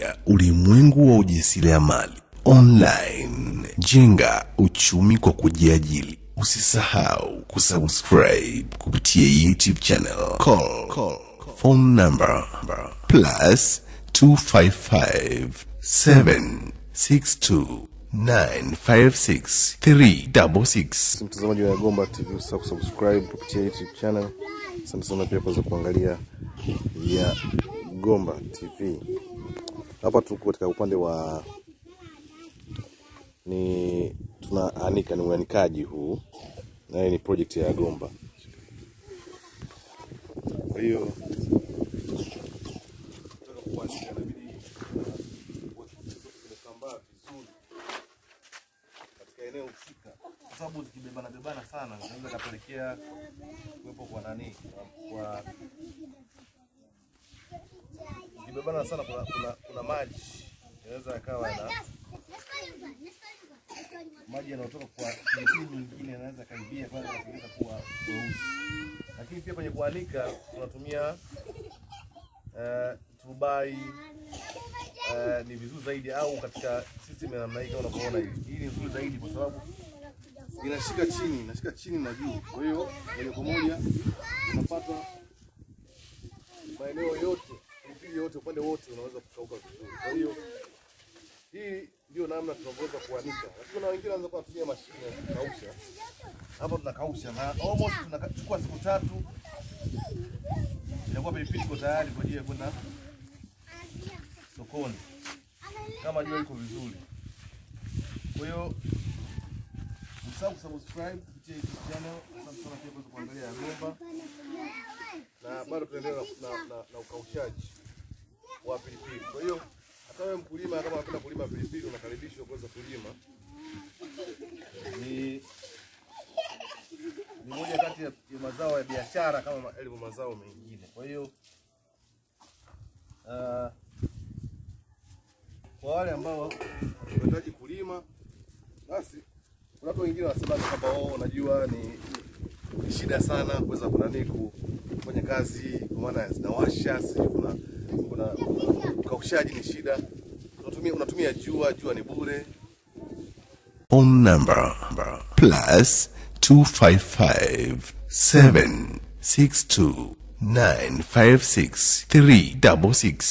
ya ulimwengu wa ujasiriamali online. Jenga uchumi kwa kujiajili. Usisahau kusubscribe kupitia YouTube channel. Call, call, phone number plus 255 762 956 366. Mtazamaji wa Gomba TV, usisahau kusubscribe kupitia YouTube channel. Asante sana pia kwa kuangalia ya Gomba TV. Hapa tuko katika upande wa ni tunaanika, ni uanikaji huu, na ni project ya Gomba. Kwa hiyo eneo husika, kwa sababu zikibebana bebana sana zinaweza kapelekea kuwepo kwa nani, kwa zikibebana sana, kuna, kuna, kuna maji. Inaweza yakawa na maji yanayotoka kwa pilipili nyingine yanaweza kwanza kutengeneza kuwa weusi, lakini pia kwenye kuanika tunatumia uh, turubai. Uh, ni vizuri zaidi, au katika system ya namna hii kama unavyoona hii, hii ni nzuri zaidi kwa sababu inashika chini, inashika chini na juu, kwa hiyo moja kwa moja unapata maeneo yote, yote, upande wote unaweza kukauka vizuri. Kwa hiyo hii ndio namna tunavyoweza kuanika, lakini kuna wengine wanaweza kutumia mashine kukausha. Hapa tunakausha na almost tunachukua siku tatu, inakuwa pilipili iko tayari kwa ajili ya kwenda sokoni kama jua iko vizuri. Kwa hiyo usahau kusubscribe kupitia YouTube channel. Asante sana pia kuweza kuangalia ya Gomba, na bado tunaendelea na, na, na, na ukaushaji wa pilipili. Kwa hiyo hata wewe mkulima, kama unapenda kulima pilipili, unakaribishwa kuweza kulima. Ni ni moja kati ya, mazao ya biashara kama ma- yalivyo mazao mengine. Kwa hiyo uh, kwa wale ambao wanahitaji kulima, basi kuna watu wengine wanasema kwamba wao unajua ni, ni shida sana kuweza kunani ku- kufanya kazi kwa maana zinawasha, kuna kuna ukaushaji ni shida. Unatumia unatumia jua, jua ni bure. phone number plus 255 762 956 366